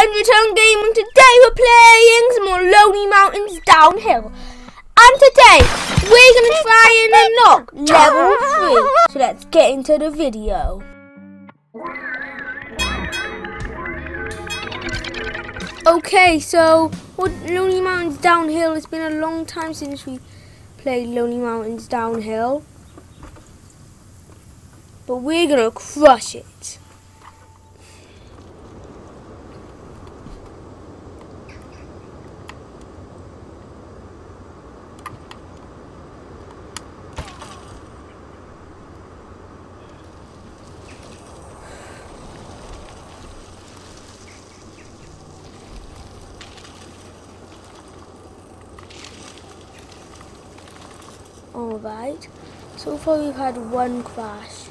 guys, Return and today we're playing some more Lonely Mountains Downhill. And today, we're going to try and unlock level 3. So let's get into the video. Okay, so what Lonely Mountains Downhill, it's been a long time since we played Lonely Mountains Downhill. But we're going to crush it. Alright, so far we've had one crash.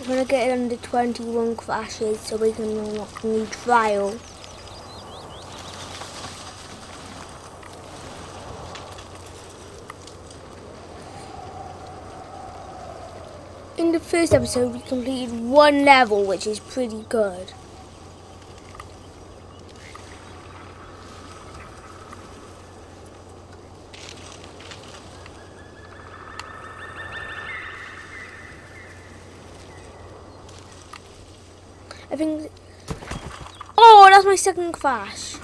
We're gonna get it under 21 crashes so we can unlock new trial. First episode we completed one level which is pretty good. I think. Oh, that's my second crash.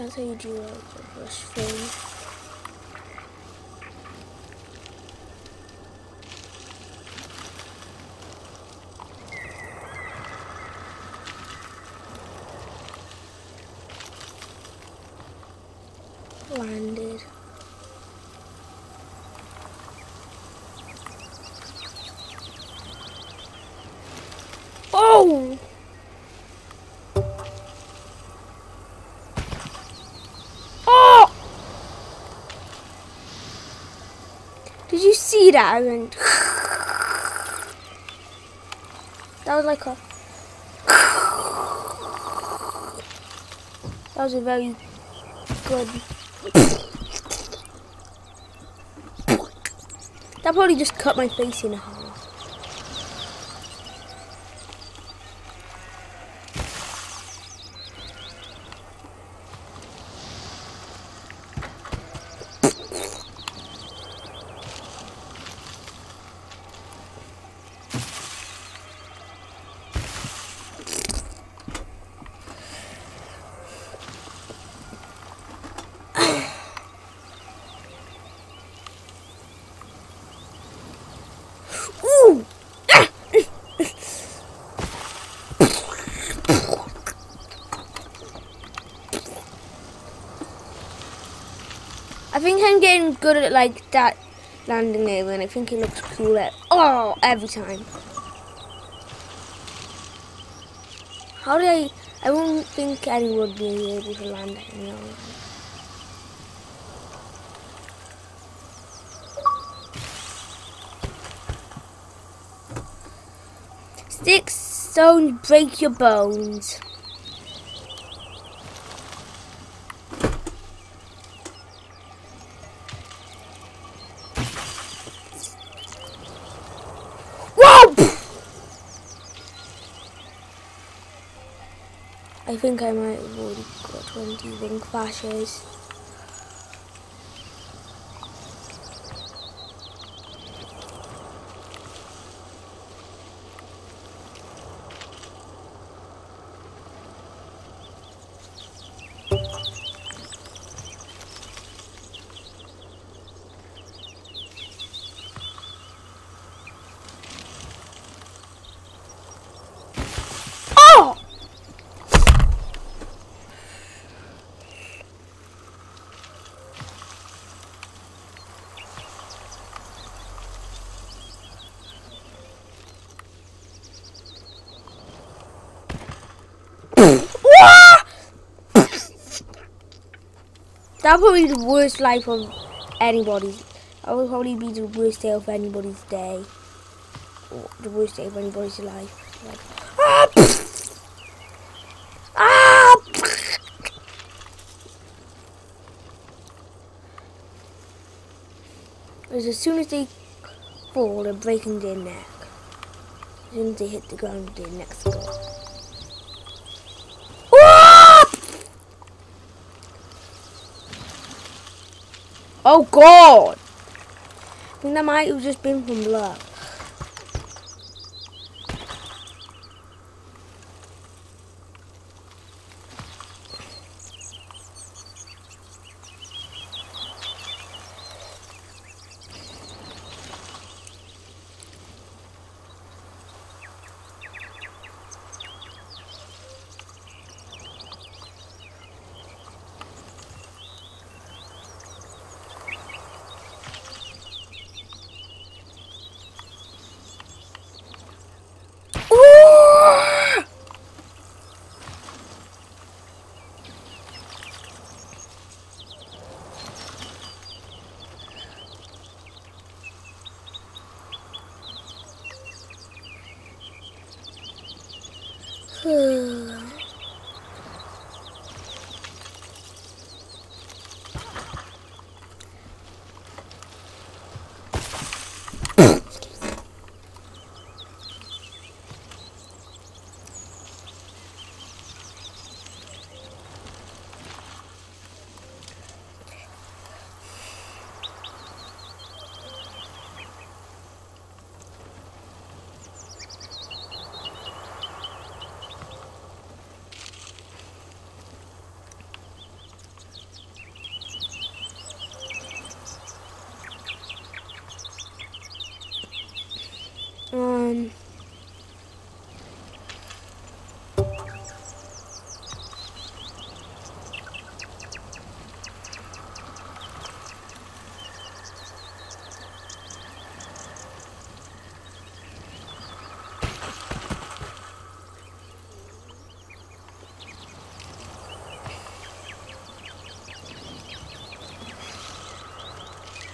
That's how you do like the first thing. landed. Oh! Oh! Did you that? I went. That was like a. That was a very good that probably just cut my face in half. I think I'm getting good at like that landing there and I think it looks cool at oh every time. How do I I won't think anyone would be able to land it, you know. Sticks don't break your bones. I think I might have already got 21 crashes. That'll probably the worst life of anybody's. That would probably be the worst day of anybody's day. Or the worst day of anybody's life. Like, ah! ah! As soon as they fall, they're breaking their neck. As soon as they hit the ground, their necks go. Oh god! I think that might have just been from blood.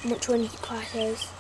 Which one classes?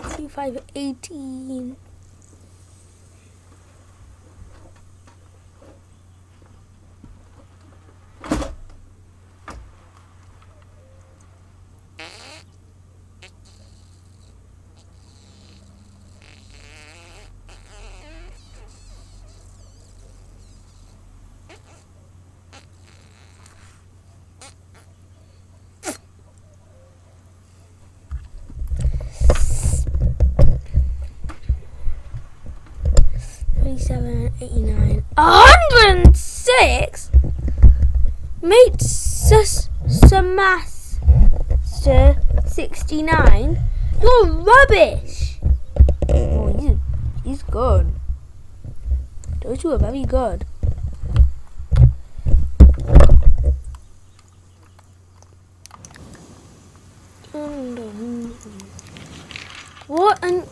Two five eighteen. 87, 89, 106? Mate Sus Samaster 69? You're rubbish! Oh, he's, he's good. Those two are very good. What and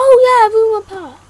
Oh yeah, room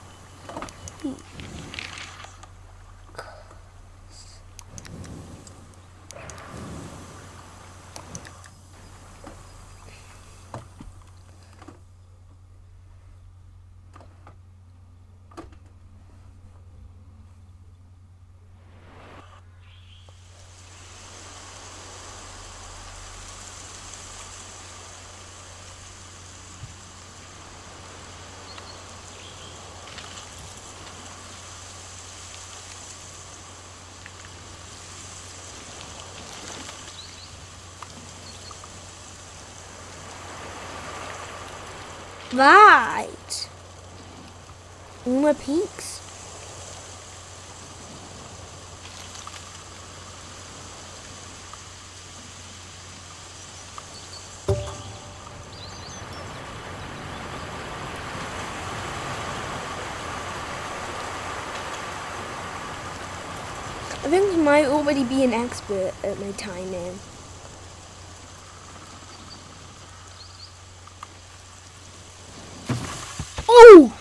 Right. More peaks. I think I might already be an expert at my timing. Oh!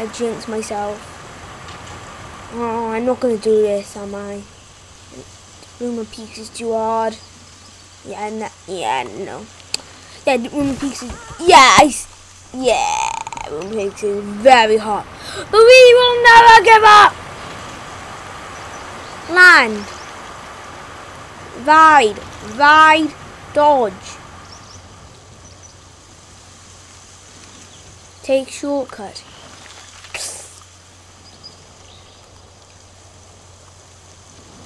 I jinx myself. Oh, I'm not going to do this, am I? Room of Peaks is too hard. Yeah, no, yeah, no. Yeah, Room of Peaks is... Yeah, Room of Peaks is very hard. We will never give up! Land. Ride. Ride. Dodge. Take shortcut.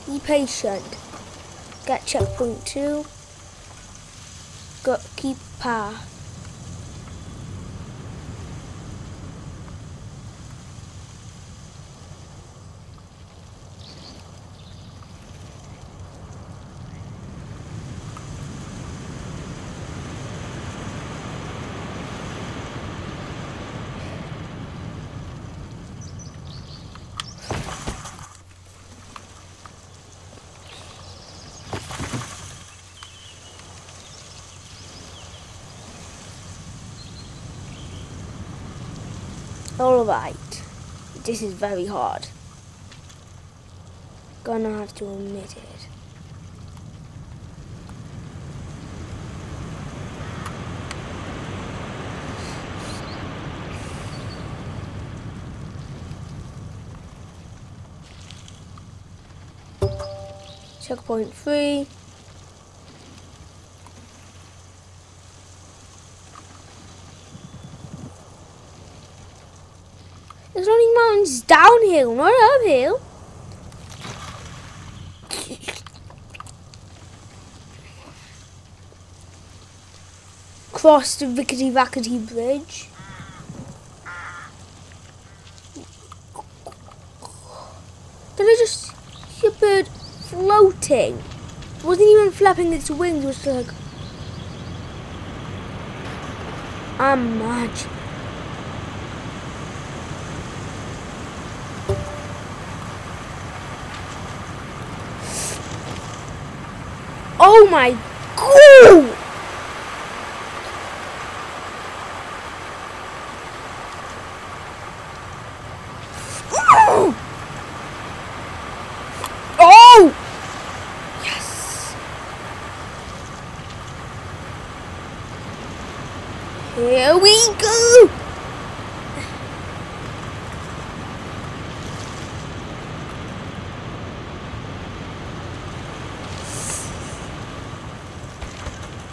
Be patient. Get checkpoint two. Go keep path. Alright. This is very hard. Gonna have to admit it. Checkpoint three. There's downhill, not uphill. Cross the rickety rackety bridge. Did I just see a bird floating? It wasn't even flapping its wings, it was like I'm mad. Oh my god!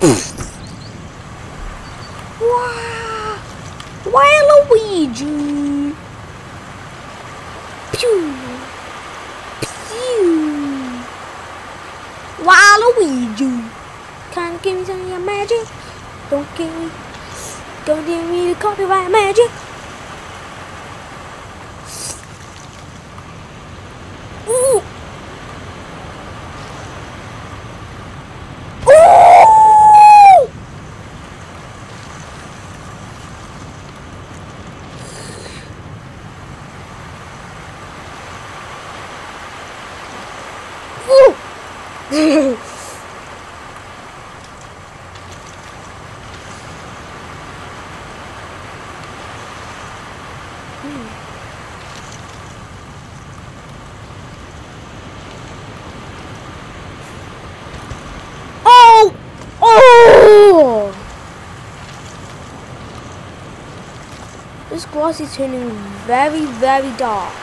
Wow! Waluigi! Pew! Pew! Waluigi! Can't give me some of your magic. Don't give me, don't give me the copyright magic. Grass is turning very, very dark.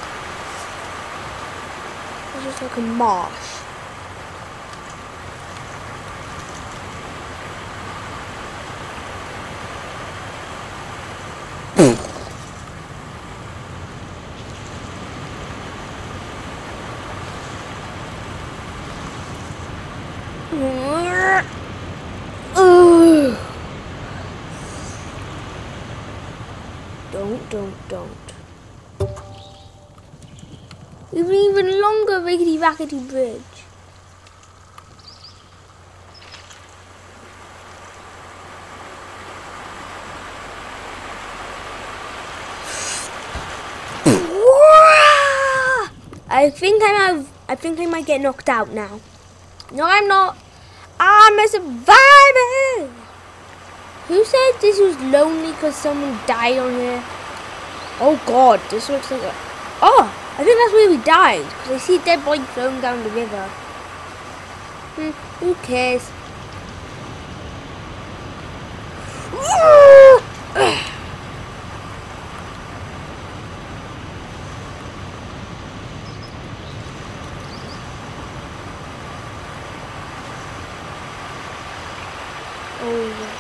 It's just like a marsh. Ugh. Don't, don't. An even longer rickety rackety bridge. I think I might. I think I might get knocked out now. No, I'm not. I'm a survivor. Who said this was lonely because someone died on here? Oh God, this looks like a. Oh, I think that's where we died because I see a dead body floating down the river. Hmm, who cares? Oh,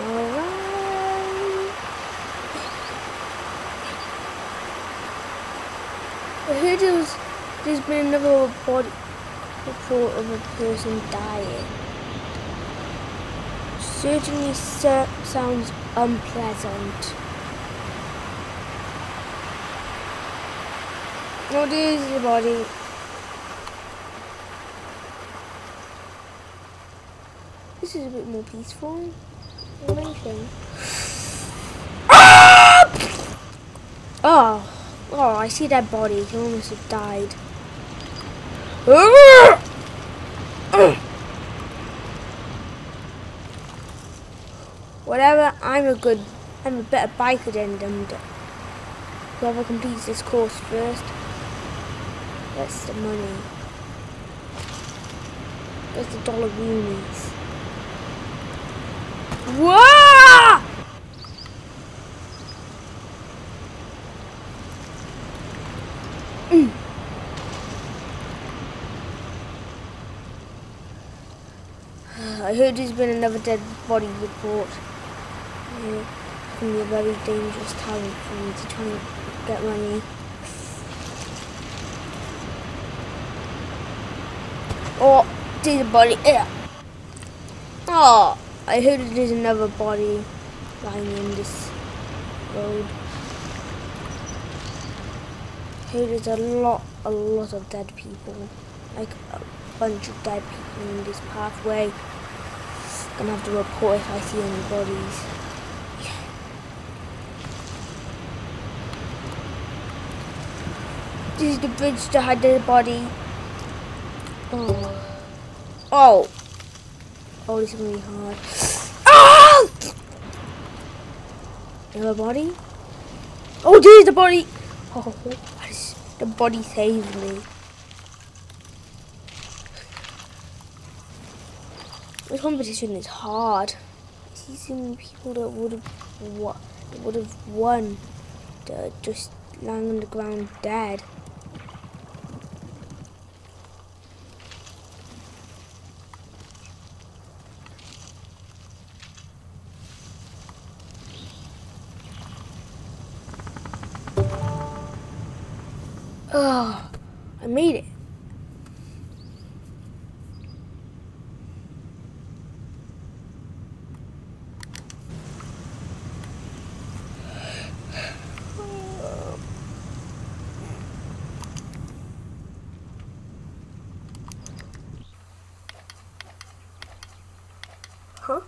Alright. There was, there's been another report, report of a person dying. Certainly so, sounds unpleasant. No, there's the body. This is a bit more peaceful. than anything. Oh, oh, I see that body. He almost died. Whatever, I'm a good, I'm a better biker than them. Whoever completes this course first. That's the money. That's the dollar roonies. Whoa! Mm. I heard there's been another dead body report. Yeah, it can be a very dangerous talent for me to try and get money. Oh, there's a body. Yeah. Oh, I heard there's another body lying in this road. There's a lot, a lot of dead people. Like a bunch of dead people in this pathway. Gonna have to report if I see any bodies. This is the bridge to hide the body. Oh. Oh. Oh, this is gonna be hard. Oh! Another body? Oh, there's the body! Oh, the body saved me. This competition is hard. See people that would have would have won just lying on the ground dead. Oh, I made it. Huh?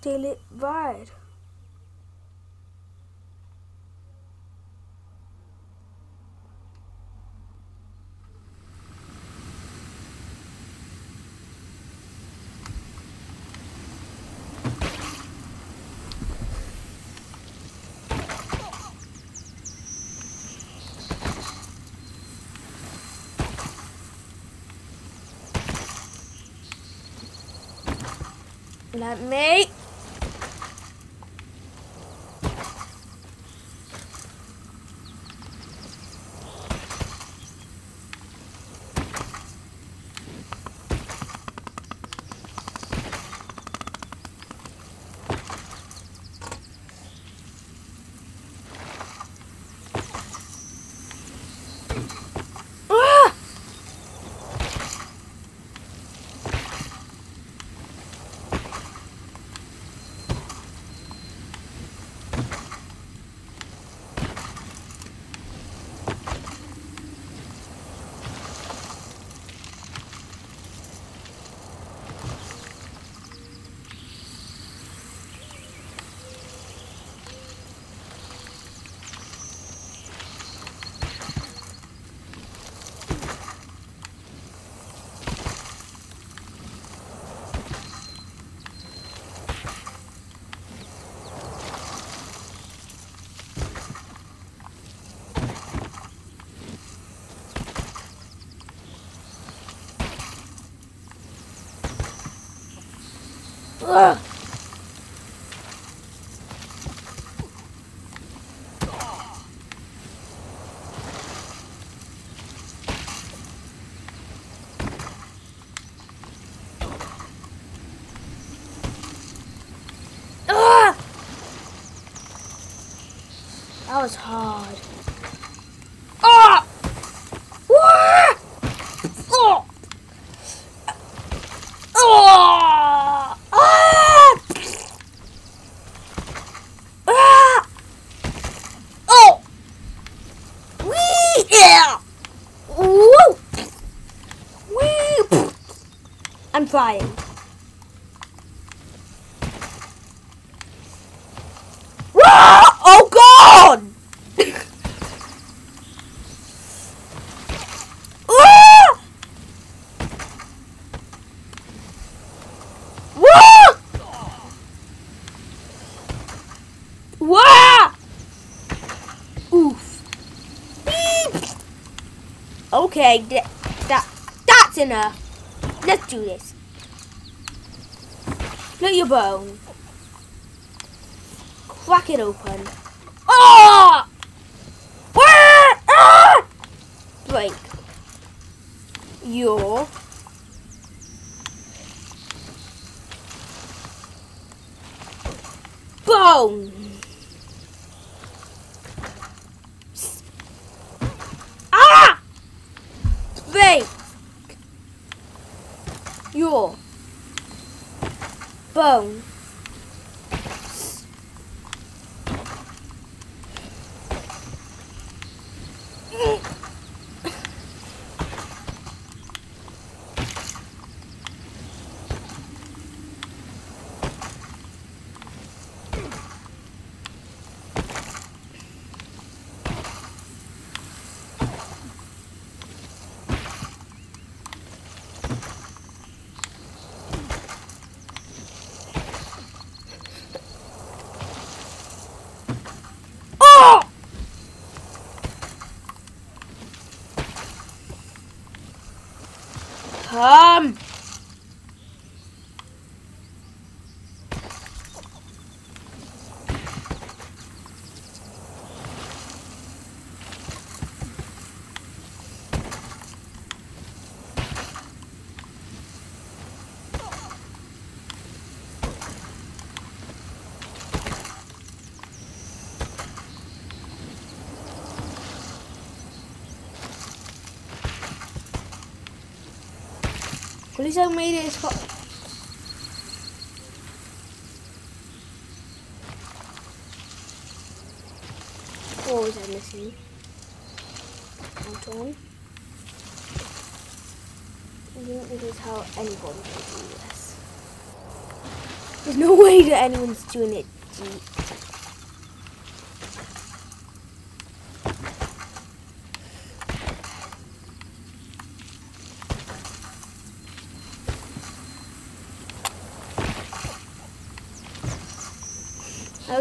Start it ride. Let me. Ugh. Ah! That was hard. Ah! Wah! Oh! Oh! Ah! Ah! Oh! Wee! Yeah! Woo! Wee! I'm flying. Oh God! Ah! Wah! Wah! Oof. Okay, th- that that's enough. Let's do this. Your bone. Crack it open. Ah! Wah! Ah! Break. Your bone. Ah! Break. Your bone. Oh! Come. At least I made it as far. What was I missing? Hold on. I think this is how anyone can do this. There's no way that anyone's doing it deep.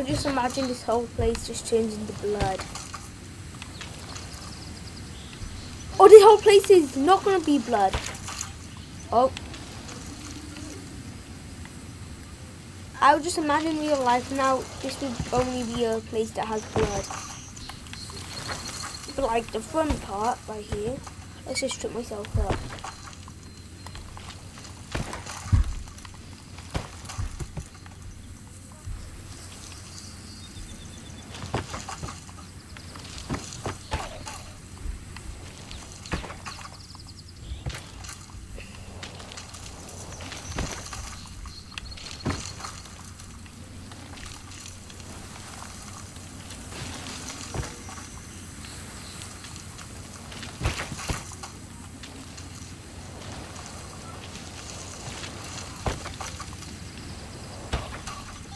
Just imagine this whole place just turns into blood. Oh, this whole place is not going to be blood. Oh. I would just imagine real life now this would only be a place that has blood. But like the front part right here, let's just strip myself up.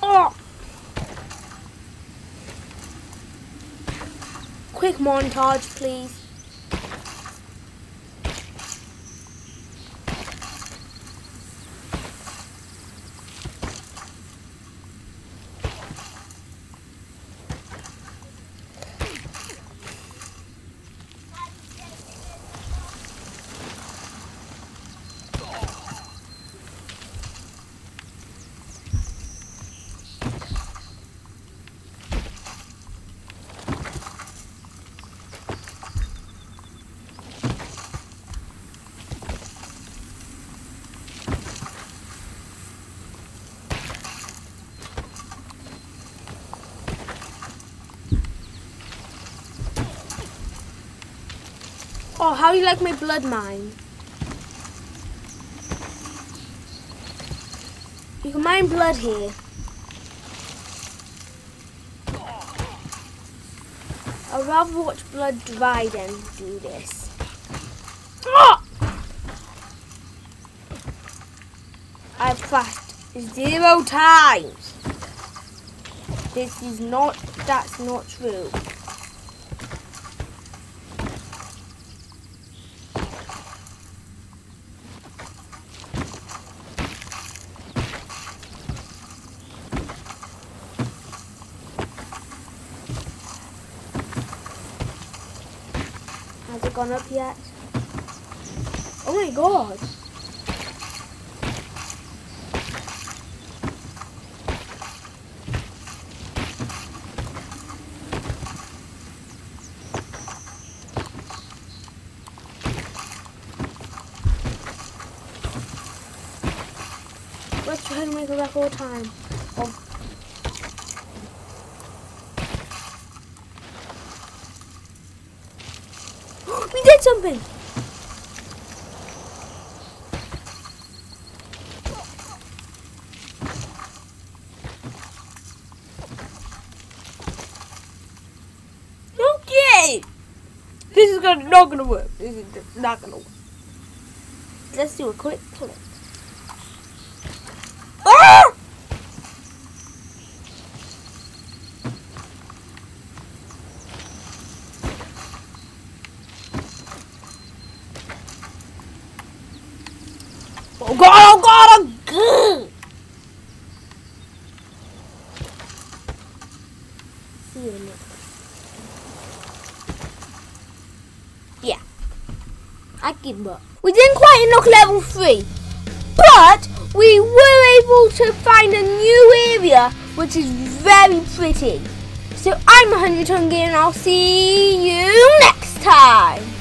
Oh! Quick montage, please. Oh, how do you like my blood mine? You can mine blood here. I'd rather watch blood dry than do this. Ah! I've flashed zero times. This is not, that's not true. Gone up yet? Oh my god. Let's try to make a record time of Okay! This is gonna, not gonna work. This is not gonna work. Let's do a quick clip. Ah! Oh god, oh god, oh god! See you in next. Yeah. Give. We didn't quite unlock level 3, but we were able to find a new area, which is very pretty. So I'm 100 Tun Gamer and I'll see you next time.